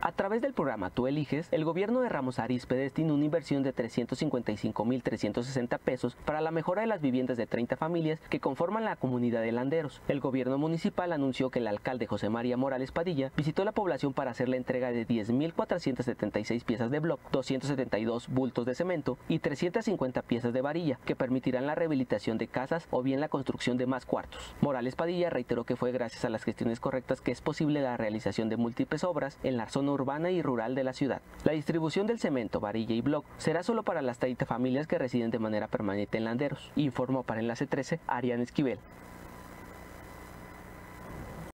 A través del programa Tú Eliges, el gobierno de Ramos Arizpe destinó una inversión de 355.360 pesos para la mejora de las viviendas de 30 familias que conforman la comunidad de Landeros. El gobierno municipal anunció que el alcalde José María Morales Padilla visitó la población para hacer la entrega de 10.476 piezas de bloc, 272 bultos de cemento y 350 piezas de varilla, que permitirán la rehabilitación de casas o bien la construcción de más cuartos. Morales Padilla reiteró que fue gracias a las gestiones correctas que es posible la realización de múltiples obras en la zona urbana y rural de la ciudad. La distribución del cemento, varilla y bloc será solo para las 30 familias que residen de manera permanente en Landeros, informó para Enlace 13 Ariane Esquivel.